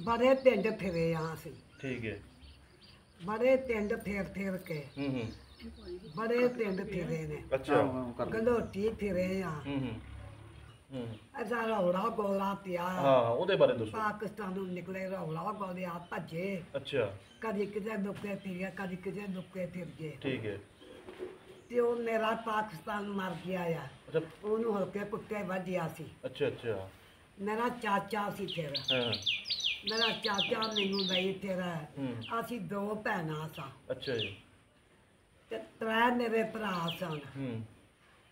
ਬੜੇ ਪਿੰਡ ਫਿਰੇ ਆ ਅਸੀਂ। ਠੀਕ ਹੈ। ਬੜੇ ਪਿੰਡ ਫੇਰ ਫੇਰ ਕੇ। ਹੂੰ ਹੂੰ। ਬੜੇ ਪਿੰਡ ਫਿਰੇ ਨੇ। ਅੱਛਾ। ਗਲੋਟੀ ਫਿਰੇ ਆ। ਹੂੰ ਹੂੰ। ਹੂੰ। ਅਸਾਂ ਰੌਲਾ ਗੋਲਾ ਪਿਆ। ਹਾਂ ਉਹਦੇ ਬਾਰੇ ਦੱਸੋ। ਪਾਕਿਸਤਾਨ ਨੂੰ ਨਿਕਲੇ ਰੌਲਾ ਗੋਲਿਆ ਭੱਜੇ। ਅੱਛਾ। ਕਦੀ ਕਿਤੇ ਨੁੱਕੇ ਫਿਰਿਆ ਕਦੀ ਕਿਤੇ ਨੁੱਕੇ ਫਿਰ ਗਏ ਠੀਕ ਹੈ। ਤੇ ਉਹ ਮੇਰਾ ਪਾਕਿਸਤਾਨ ਮਰ ਗਿਆ ਆ। ਅੱਛਾ। ਉਹਨੂੰ ਹਲਕੇ ਕੁੱਤੇ ਵੱਜਿਆ ਸੀ। ਅੱਛਾ ਅੱਛਾ। ਮੇਰਾ ਚਾਚਾ ਸੀ ਫਿਰ। ਹਾਂ। ਮੇਰਾ ਚਾਚਾ ਮੈਨੂੰ ਲਈ ਹੂੰ। ਅਸੀਂ ਦੋ ਭੈਣਾਂ ਸਾਂ। ਅੱਛਾ ਜੀ। ਤੇ ਤਰੇ ਮੇਰੇ ਭਰਾ ਸਨ। ਹੂੰ।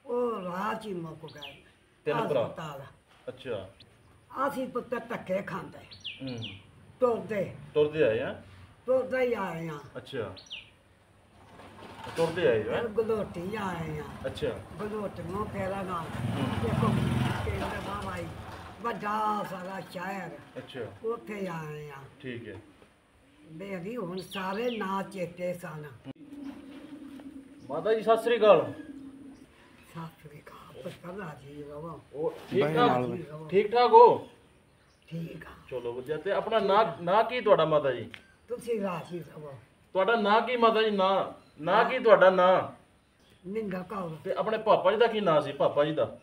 ਉਹ 'ਚ ਹੀ ਮੁੱਕ ਗਏ। ਤਿੰਨ ਭਰਾ? ਅੱਛਾ। ਅਸੀਂ ਪੁੱਤ ਧੱਕੇ ਖਾਂਦੇ। ਹੂੰ। ਤੁਰਦੇ। ਤੁਰਦੇ ਆਏ ਆ? ਤੁਰਦੇ ਹੀ ਆਏ ਆ। ਅੱਛਾ। ਤੁਰਦੇ ਆਏ? ਫਿਰ ਗਲੋਟੀ ਆਏ ਆ। ਅੱਛਾ। ਗਲੋਟ ਨੂੰ ਫੇਰਾ ਨਾ ਹੂੰ। ਦੇਖੋ ਪਿੰਡ ਬਾਬਾਈ ਵੱਡਾ ਸਾਰਾ ਸ਼ਹਿਰ। ਅੱਛਾ। ਉੱਥੇ ਆਏ ਆ ਠੀਕ ਹੈ। ਮੇਰੀ ਹੁਣ ਸਾਰੇ ਨਾਂ ਚੇਤੇ ਸਨ। ਮਾਤਾ ਜੀ ਸਤਿ ਸ੍ਰੀ ਅਕਾਲ। ਸਾਸਰੀ ਕਾ ਪੁੱਤਰ ਰਾਜੀ ਰਵੋ ਉਹ ਠੀਕ ਠਾਕ? ਠੀਕ ਠਾਕ ਹੋ? ਠੀਕ ਆ। ਚਲੋ ਵਧੀਆ। ਤੇ ਆਪਣਾ ਨਾਂ ਨਾਂ ਕੀ ਤੁਹਾਡਾ ਮਾਤਾ ਜੀ? ਤੁਸੀਂ ਰਾਜੀ ਰਵੋ ਤੁਹਾਡਾ ਨਾਂ ਕੀ ਮਾਤਾ ਜੀ? ਨਾਂ ਨਾਂ ਕੀ ਤੁਹਾਡਾ? ਨਾਂ? ਨਿੰਗਾ ਕੌਰ। ਤੇ ਆਪਣੇ ਪਾਪਾ ਜੀ ਦਾ ਕੀ ਨਾਂ ਸੀ? ਪਾਪਾ ਜੀ ਦਾ?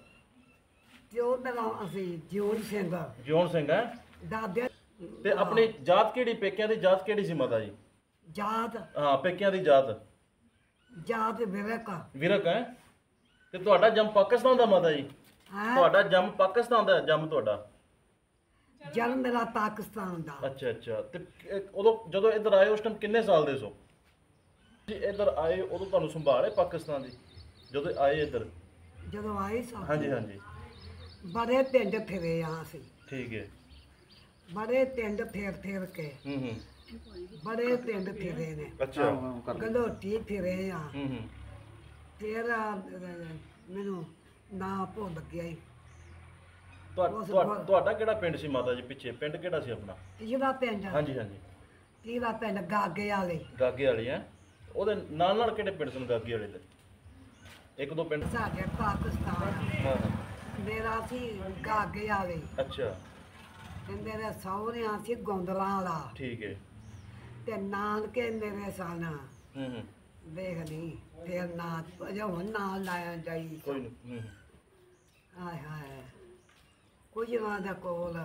ਤੇ ਉਹ ਮੇਰਾ ਅਸੀਂ ਜਿਉਣ ਸਿੰਘ ਜਿਉਣ ਸਿੰਘ ਹੈ। ਦਾਦੇ ਤੇ ਆਪਣੀ ਜਾਤ ਕਿਹੜੀ ਪੇਕਿਆਂ ਦੀ ਜਾਤ ਕਿਹੜੀ ਸੀ ਮਾਤਾ ਜੀ? ਜਾਤ। ਹਾਂ ਪੇਕਿਆਂ ਦੀ ਜਾਤ। ਜਾਤ ਵਿਵੇਕ। ਵਿਰਕ ਹੈ। ਤੇ ਤੁਹਾਡਾ ਜੰਮ ਪਾਕਿਸਤਾਨ ਦਾ ਮਾਤਾ ਜੀ? ਤੁਹਾਡਾ ਜੰਮ ਪਾਕਿਸਤਾਨ ਦਾ ਜੰਮ ਤੁਹਾਡਾ। ਜਨਮ ਮੇਰਾ ਪਾਕਿਸਤਾਨ ਦਾ। ਅੱਛਾ ਅੱਛਾ। ਤੇ ਉਦੋਂ ਜਦੋਂ ਇੱਧਰ ਆਏ ਉਸ ਟਾਈਮ ਕਿੰਨੇ ਸਾਲ ਦੇ ਸੋ? ਜੀ ਇੱਧਰ ਆਏ ਉਦੋਂ ਤੁਹਾਨੂੰ ਸੰਭਾਲੇ ਪਾਕਿਸਤਾਨ ਦੀ? ਜਦੋਂ ਆਏ ਇੱਧਰ? ਜਦੋਂ ਆਏ ਸਾਂ ਹਾਂਜੀ ਹਾਂਜੀ। ਬੜੇ ਪਿੰਡ ਫਿਰੇ ਆ ਅਸੀਂ। ਠੀਕ ਹੈ। ਬੜੇ ਪਿੰਡ ਫੇਰ ਫੇਰ ਕੇ। ਹੂੰ ਹੂੰ। ਬੜੇ ਪਿੰਡ ਫਿਰੇ ਨੇ। ਅੱਛਾ। ਗਲੋਟੀ ਫਿਰੇ ਆ। ਹੂੰ ਹੂੰ। ਫਿਰ ਆ, ਮੈਨੂੰ ਨਾਂ ਭੁੱਲ ਗਿਆ ਈ। ਤੁਹਾ- ਤੁਹਾ- ਤੁਹਾਡਾ ਕਿਹੜਾ ਪਿੰਡ ਸੀ ਮਾਤਾ ਜੀ ਪਿੱਛੇ? ਪਿੰਡ ਕਿਹੜਾ ਸੀ ਆਪਣਾ? ਤੀਰਾ ਪਿੰਡ। ਹਾਂਜੀ ਹਾਂਜੀ। ਤੀਰਾ ਪਿੰਡ ਗਾਗੇ ਵਾਲੇ। ਗਾਗੇ ਵਾਲੀ ਹੈ ਉਹਦੇ ਨਾਲ ਨਾਲ ਕਿਹੜੇ ਪਿੰਡ ਸਨ ਗਾਗੇ ਵਾਲੇ ਦੇ? ਇੱਕ ਦੋ ਪਿੰਡ। ਸਾਡੇ ਪਾਕਿਸਤਾਨ। ਹਾਂ। ਮੇਰਾ ਸੀ ਗਾਗੇ ਵਾਲੇ ਅੱਛਾ। ਤੇ ਮੇਰੇ ਸਹੁਰਿਆਂ ਸੀ ਗੋਂਦਲਾਂ ਵਾਲਾ। ਠੀਕ ਹੈ ਤੇ ਨਾਨਕੇ ਮੇਰੇ ਸਨ। ਹੂੰ ਹੂੰ। ਵੇਖ ਨਹੀਂ ਫਿਰ ਨਾ ਅਜੇ ਹੁਣ ਨਾਂ ਲਾਇਆ ਜਾਈ ਕੋਈ ਨਹੀਂ। ਹਾਏ ਹਾਏ। ਕੁਝ ਨਾ ਦਾ ਕੋਲ।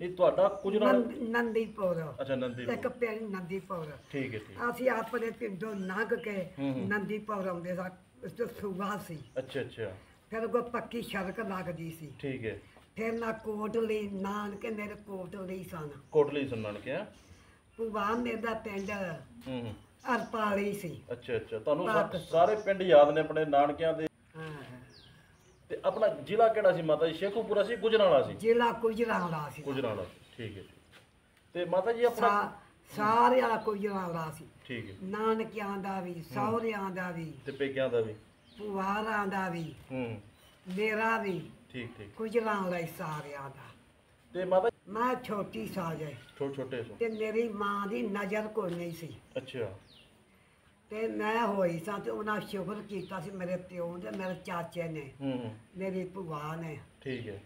ਨਹੀਂ ਤੁਹਾਡਾ ਕੁਝ ਨੰਦ- ਨੰਦੀਪੁਰ। ਅੱਛਾ ਨੰਦੀ ਇੱਕ ਪਿੰਡ ਨੰਦੀਪੁਰ। ਠੀਕ ਹੈ ਠੀਕ ਅਸੀਂ ਆਪਣੇ ਪਿੰਡੋਂ ਲੰਘ ਕੇ। ਨੰਦੀਪੁਰ ਆਉਂਦੇ ਸਾਂ ਉਸ ਤੋਂ ਸੂਬਾ ਸੀ। ਅੱਛਾ ਅੱਛਾ। ਫਿਰ ਉਹ ਪੱਕੀ ਸੜਕ ਲੱਗਦੀ ਸੀ। ਠੀਕ ਹੈ। ਫਿਰ ਨਾ ਕੋਟਲੀ ਨਾਨਕੇ ਮੇਰੇ ਕੋਟਲੀ ਸਨ। ਕੋਟਲੀ ਸੰਨਣ ਕੇ ਆ ਭੂਆ ਮੇਰਾ ਪਿੰਡ ਹੂੰ ਅਰਪਾਲੀ ਸੀ। ਅੱਛਾ ਅੱਛਾ। ਤੁਹਾਨੂੰ ਸਾ- ਪਾਕਿਸਤਾਨ। ਸਾਰੇ ਪਿੰਡ ਯਾਦ ਨੇ ਆਪਣੇ ਨਾਨਕਿਆਂ ਦੇ? ਹਾਂ ਤੇ ਆਪਣਾ ਜ਼ਿਲ੍ਹਾ ਕਿਹੜਾ ਸੀ ਮਾਤਾ ਜੀ? ਸ਼ੇਖੂਪੁਰਾ ਸੀ ਗੁਜਰਾਲਾ ਸੀ? ਜ਼ਿਲ੍ਹਾ ਗੁਜਰਾਂਵਾਲਾ ਸੀ। ਗੁਜਰਾਲਾ ਠੀਕ ਹੈ। ਤੇ ਮਾਤਾ ਜੀ ਆਪਣਾ ਸਾ- ਸਾਰਿਆਂ ਗੁਜਰਾਂਵਾਲਾ ਸੀ। ਠੀਕ ਹੈ। ਨਾਨਕਿਆਂ ਦਾ ਵੀ ਸਹੁਰਿਆਂ ਦਾ ਵੀ। ਤੇ ਪੇਕਿਆਂ ਦਾ ਵੀ? ਭੂਆਰਾਂ ਦਾ ਵੀ ਹੂੰ। ਮੇਰਾ ਵੀ ਠੀਕ ਠੀਕ। ਗੁਜਰਾਂਵਾਲਾ ਹੀ ਸਾਰਿਆਂ ਦਾ। ਤੇ ਮਾਤਾ ਮੈਂ ਛੋਟੀ ਸਾਜੇ ਛੋਟੇ ਛੋਟੇ ਸੋ ਤੇ ਮੇਰੀ ਮਾਂ ਦੀ ਨਜ਼ਰ ਕੋਈ ਨਹੀਂ ਸੀ। ਅੱਛਾ। ਤੇ ਮੈਂ ਹੋਈ ਸਾਂ ਤੇ ਉਹਨਾਂ ਸ਼ੁਕਰ ਕੀਤਾ ਸੀ ਮੇਰੇ ਪਿਓ ਦੇ ਮੇਰੇ ਚਾਚੇ ਨੇ। ਹੂੰ ਮੇਰੀ ਭੂਆ ਨੇ। ਠੀਕ ਹੈ।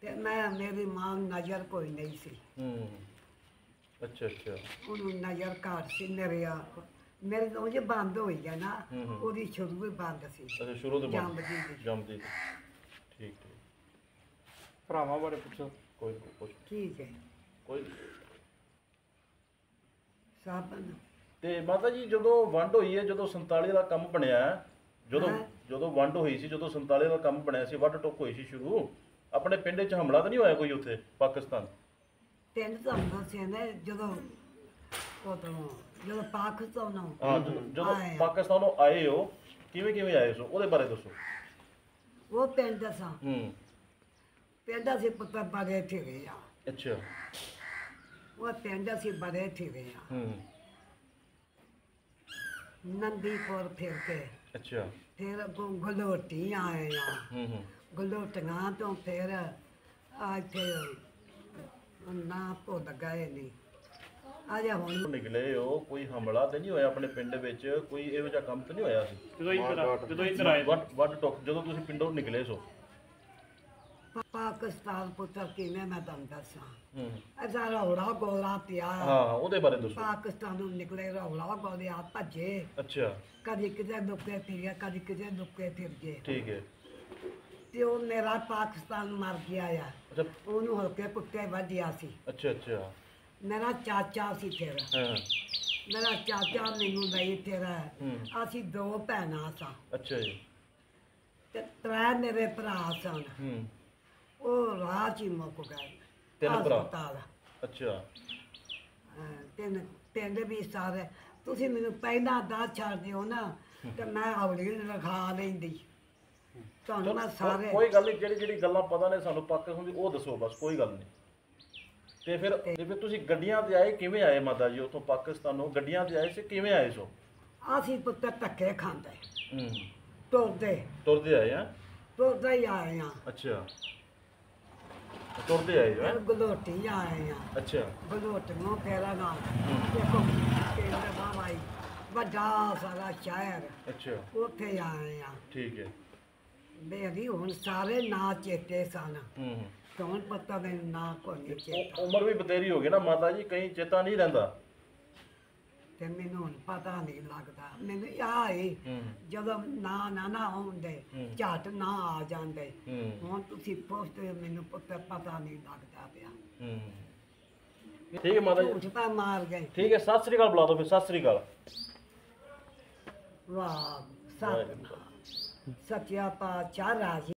ਤੇ ਮੈਂ ਮੇਰੀ ਮਾਂ ਨਜ਼ਰ ਕੋਈ ਨਹੀਂ ਸੀ। ਹੂੰ। ਅੱਛਾ ਅੱਛਾ। ਉਹਨੂੰ ਨਜ਼ਰ ਘੱਟ ਸੀ ਮੇਰੇ ਆ ਮੇਰੇ ਤੋਂ ਜੇ ਬੰਦ ਹੋਈ ਗਿਆ ਨਾ ਹੂੰ ਹੂੰ। ਉਹਦੀ ਸ਼ੁਰੂ ਹੀ ਬੰਦ ਸੀ। ਅੱਛਾ ਸ਼ੁਰੂ ਤੋਂ ਜੰਮਦੀ ਦੀ। ਜੰਮਦੀ ਦੀ। ਠੀਕ ਠੀਕ। ਭਰਾਵਾਂ ਬਾਰੇ ਪੁੱਛੋ। ਕੋਈ ਕੋਈ ਠੀਕ ਹੈ। ਕੋਈ ਸਭ ਤੇ ਮਾਤਾ ਜੀ ਜਦੋਂ ਵੰਡ ਹੋਈ ਹੈ ਜਦੋਂ 47 ਦਾ ਕੰਮ ਬਣਿਆ ਹੈ, ਜਦੋਂ ਹਾਂ। ਜਦੋਂ ਵੰਡ ਹੋਈ ਸੀ ਜਦੋਂ 47 ਦਾ ਕੰਮ ਬਣਿਆ ਸੀ ਵੱਡ ਟੁੱਕ ਹੋਈ ਸੀ ਸ਼ੁਰੂ ਆਪਣੇ ਪਿੰਡ 'ਚ ਹਮਲਾ ਤਾਂ ਨਹੀਂ ਹੋਇਆ ਕੋਈ ਉੱਥੇ ਪਾਕਿਸਤਾਨ? ਤਿੰਨ ਤੁਹਾਨੂੰ ਸੀ ਨੇ ਜਦੋਂ ਉਦੋਂ ਜਦੋਂ ਪਾਕਿਸਤਾਨ ਹਾਂ ਜਦੋਂ ਜਦੋਂ ਆਏ ਆ। ਪਾਕਿਸਤਾਨੋਂ ਆਏ ਹੋ ਕਿਵੇਂ ਕਿਵੇਂ ਆਏ ਸੋ ਉਹਦੇ ਬਾਰੇ ਦੱਸੋ। ਉਹ ਪਿੰਡ ਸਾਂ। ਹੂੰ। ਪਿੰਡ ਅਸੀਂ ਪੁੱਤਰ ਬੜੇ ਠੇਰੇ ਆ ਅੱਛਾ। ਉਹ ਪਿੰਡ ਅਸੀਂ ਬੜੇ ਠੇਰੇ ਆ ਹੂੰ। ਨੰਦੀਪੁਰ ਫਿਰ ਕੇ। ਅੱਛਾ। ਫਿਰ ਅੱਗੋਂ ਗਲੋਟੀ ਆਏ ਆ ਹੂੰ ਹੂੰ। ਗਲੋਟੀਆਂ ਤੋਂ ਫਿਰ ਆ ਇੱਥੇ ਨਾ ਗਏ ਨਹੀਂ ਅਜੇ ਹੁਣ। ਨਿਕਲੇ ਹੋ ਕੋਈ ਹਮਲਾ ਤੇ ਨਹੀਂ ਹੋਇਆ ਆਪਣੇ ਪਿੰਡ ਵਿੱਚ? ਕੋਈ ਇਹੋ ਜਿਹਾ ਕੰਮ ਤਾਂ ਨਹੀਂ ਹੋਇਆ ਸੀ? ਜਦੋਂ ਇੱਧਰ ਆ- ਜਦੋਂ ਇੱਧਰ ਆਏ। ਵੱਡ ਵੱਡ ਟੁੱਕ ਜਦੋਂ ਤੁਸੀਂ ਪਿੰਡੋਂ ਨਿਕਲੇ ਸੋ? ਪਾਕਿਸਤਾਨ ਪੁੱਤਰ ਕਿਵੇਂ ਮੈਂ ਤੁਹਾਨੂੰ ਦੱਸਾਂ? ਹੂੰ। ਅਜਾ ਰੌਲਾ ਗੋਲਾ ਪਿਆ। ਹਾਂ ਉਹਦੇ ਬਾਰੇ ਦੱਸੋ। ਪਾਕਿਸਤਾਨ ਨੂੰ ਨਿਕਲੇ ਰੌਲਾ ਗੋਲਿਆ ਭੱਜੇ। ਅੱਛਾ। ਕਦੀ ਕਿਤੇ ਲੁੱਕੇ ਫਿਰਿਆ ਕਦੀ ਕਿਤੇ ਲੁੱਕੇ ਫਿਰ ਗਏ। ਠੀਕ ਹੈ। ਤੇ ਉਹ ਮੇਰਾ ਪਾਕਿਸਤਾਨ ਮਰ ਗਿਆ ਆ। ਉਹਨੂੰ ਹਲਕੇ ਕੁੱਤੇ ਵੱਢਿਆ ਸੀ। ਅੱਛਾ ਅੱਛਾ। ਮੇਰਾ ਚਾਚਾ ਸੀ ਫਿਰ ਹਾਂ। ਮੇਰਾ ਚਾਚਾ ਮੈਨੂੰ ਲਈ ਹੂੰ। ਅਸੀਂ ਦੋ ਭੈਣਾਂ ਸਾਂ। ਅੱਛਾ ਜੀ। ਤੇ ਤਰੇ ਮੇਰੇ ਭਰਾ ਸਨ। ਹੂੰ। ਉਹ 'ਚ ਹੀ ਮੁੱਕ ਗਏ। ਤਿੰਨ ਭਰਾ? ਅੱਛਾ। ਤਿੰਨ ਪਿੰਡ ਵੀ ਸਾਰੇ। ਤੁਸੀਂ ਮੈਨੂੰ ਪਹਿਲਾਂ ਦੱਸ ਛੱਡ ਦਿਓ ਨਾ ਤੇ ਮੈਂ ਹੌਲੀ ਰਖਾ ਲੈਂਦੀ। ਤੁਹਾਨੂੰ ਮੈਂ ਸਾਰੇ ਕੋਈ ਗੱਲ ਨਹੀਂ ਜਿਹੜੀ ਜਿਹੜੀ ਗੱਲਾਂ ਪਤਾ ਨੇ ਸਾਨੂੰ ਪਾਕਿਸਤਾਨ ਦੀ ਉਹ ਦੱਸੋ ਬਸ ਕੋਈ ਗੱਲ ਨਹੀਂ ਤੇ ਫਿਰ ਤੇ ਫਿਰ ਤੁਸੀਂ ਗੱਡੀਆਂ ਤੇ ਆਏ ਕਿਵੇਂ ਆਏ ਮਾਤਾ ਜੀ ਉੱਥੋਂ ਪਾਕਿਸਤਾਨੋਂ ਗੱਡੀਆਂ ਤੇ ਆਏ ਸੀ ਕਿਵੇਂ ਆਏ ਸੋ? ਅਸੀਂ ਪੁੱਤਰ ਧੱਕੇ ਖਾਂਦੇ। ਹੂੰ। ਤੁਰਦੇ। ਤੁਰਦੇ ਆਏ ਆ? ਤੁਰਦੇ ਹੀ ਆਏ ਆ। ਅੱਛਾ। ਤੁਰਦੇ ਆਏ? ਫਿਰ ਗਲੋਟੀ ਆਏ ਆ। ਅੱਛਾ। ਗਲੋਟੀਆਂ ਫੇਰਾ ਨਾਲ। ਦੇਖੋ ਪਿੰਡ ਬਾਬਾਈ ਵੱਡਾ ਸਾਰਾ ਸ਼ਹਿਰ। ਅੱਛਾ। ਉੱਥੇ ਆਏ ਆ। ਠੀਕ ਹੈ। ਮੇਰੀ ਹੁਣ ਸਾਰੇ ਨਾਂ ਚੇਤੇ ਸਨ। ਹੂੰ। ਪਤਾ ਮੈਨੂੰ ਨਾਂ ਕੋਈ ਚੇਤਾ। ਉਮਰ ਵੀ ਬਤੇਰੀ ਹੋ ਗਈ ਨਾ ਮਾਤਾ ਜੀ ਕहीं ਚੇਤਾ ਨਹੀਂ ਰਹਿੰਦਾ। ਤੇ ਮੈਨੂੰ ਹੁਣ ਪਤਾ ਨਹੀਂ ਲੱਗਦਾ। ਮੈਨੂੰ ਆਏ ਹੂੰ। ਜਦੋਂ ਨਾ ਨਾ ਨਾ ਹੁੰਦੇ ਹੂੰ। ਝਟ ਨਾ ਆ ਜਾਂਦੇ। ਹੂੰ। ਹੁਣ ਤੁਸੀਂ ਪੁੱਛਦੇ ਹੋ, ਮੈਨੂੰ ਪੁੱਤ ਪਤਾ ਨਹੀਂ ਲੱਗਦਾ ਪਿਆ। ਹੂੰ। ਠੀਕ ਹੈ ਮਾਤਾ ਜੀ। ਝੂਠ ਤਾਂ ਮਾਰ ਗਏ। ਠੀਕ ਹੈ ਸਤਿ ਸ੍ਰੀ ਅਕਾਲ ਬੁਲਾ ਦਿਓ ਫਿਰ ਸਤਿ ਸ੍ਰੀ ਅਕਾਲ। ਵਾਹ ਸਤ ਸਤਿਆ ਪਾਤਸ਼ਾਹ ਰਾਜ